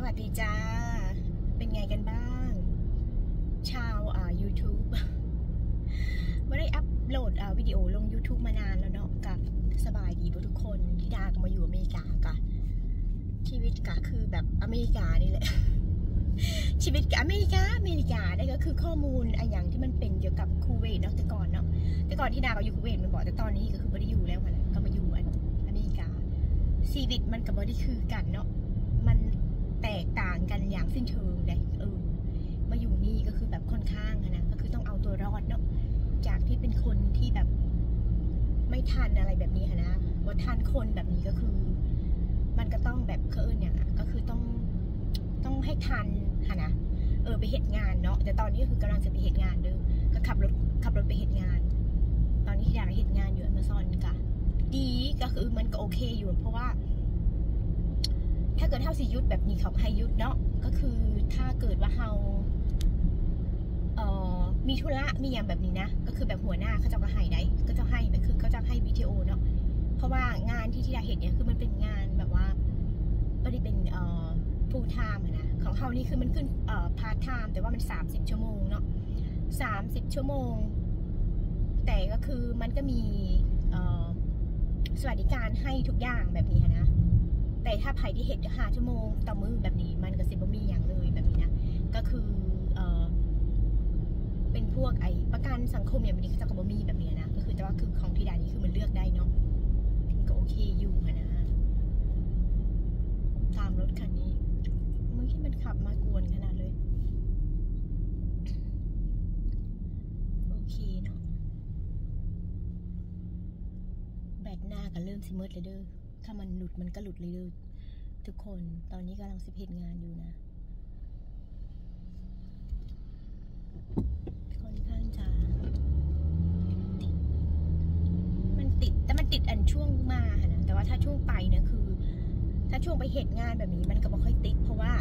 สวัสดีจ้า เป็นไงกันบ้าง ชาวอ่า YouTube ไม่ได้อัพโหลดอ่าวิดีโอลง YouTube มานานแล้วเนาะกับสบายดีบ่ทุกคนที่ดากมาอยู่อเมริกากะชีวิตกะคือแบบอเมริกานี่แหละ ชีวิตกับอเมริกาอเมริกาได้ก็คือข้อมูลอะอย่างที่มันเป็นเกี่ยวกับคูเวตเนาะแต่ก่อนเนาะแต่ก่อนที่ดาก็อยู่คูเวตมันบอกแต่ตอนนี้ก็คือไม่ได้อยู่แล้วค่ะนะก็มาอยู่อเมริกาชีวิตมันกับบอดี้คือกันเนาะมัน ต่างกันอย่างสิ้นเชิงเลยเออมาอยู่นี่ก็คือแบบค่อนข้างนะก็คือต้องเอาตัวรอดเนาะจากที่เป็นคนที่แบบ ไม่ทันอะไรแบบนี้นะว่าทันคนแบบนี้ก็คือ มันก็ต้องแบบเคอินอย่างอะก็คือต้องต้องให้ทันค่ะนะเออไปเหตุงานเนาะแต่ตอนนี้ก็คือกำลังจะไปเหตุงานเด้อก็ขับรถขับรถไปเหตุงาน ตอนนี้ที่อยากเหตุงานอยู่อเมซอนค่ะดีก็คือมันก็โอเคอยู่เพราะว่าาเกิดเท่าสิยุดแบบนี้เขาให้ยุดเนาะก็คือถ้าเกิดว่าเฮาเอ่อมีธุระมีอย่างแบบนี้นะ ก็คือแบบหัวหน้าเขาจะก็ให้ได้ก็จะให้แบบคือเขาจะให้วิดีโอเนาะเพราะว่างานที่ที่ดาเห็นเนี่ยคือมันเป็นงานแบบว่าไม่ได้เป็นเอ่อ full time นะของเฮานี่คือมันขึ้นเอ่อ part time แต่ว่ามัน 30 ชั่วโมงเนาะ30 ชั่วโมง แต่ก็คือมันก็มีเอ่อสวัสดิการให้ทุกอย่างแบบนี้นะ แต่ถ้าไผ่ที่เห็นห้าชั่วโมงต่อมือแบบนี้มันก็สิบ่มีอย่างเลยแบบนี้นะก็คือเออเป็นพวกไอประกันสังคมอย่างนี้เขาจะก็บ่มีแบบนี้นะก็คือแต่ว่าคือของที่ดานี้คือมันเลือกได้เนาะก็โอเคอยู่นะตามรถคันนี้เมื่อกี้มันขับมากวนขนาดเลยโอเคเนาะแบตหน้าก็เริ่มสิมืดเลยเด้อ ถ้ามันหลุดมันก็หลุดเลยทุกคนตอนนี้กำลังสิเพจงานอยู่นะ ค่อนข้างจะติด มันติด แต่มันติดอันช่วงมาค่ะนะ แต่ว่าถ้าช่วงไปเนี่ยคือ ถ้าช่วงไปเหตุงานแบบนี้มันก็ไม่ค่อยติดเพราะว่า